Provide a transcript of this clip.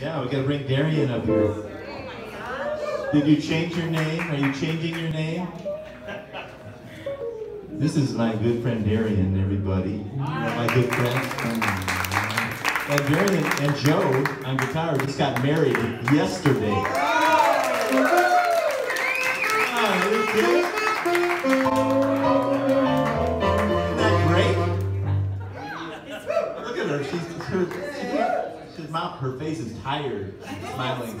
Yeah, we gotta bring Darian up here. Did you change your name? Are you changing your name? This is my good friend Darian, everybody. My good friend. And Darian and Joe on guitar just got married yesterday. Mouth. Her face is tired. Smiling.